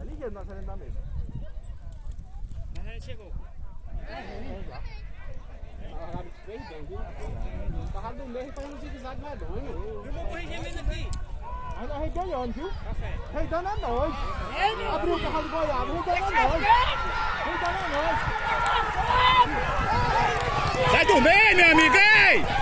Ali giờ nó sẽ lên ba miệng. do meio para não zigue-zague medonho. Eu vou corrigir mesmo aqui. Ainda rei ganhando, viu? Café. Rei é a nós. Abriu o carro do Goiaba, rei é a nós. Rei é a nós. Sai do meio, meu amigo! hein?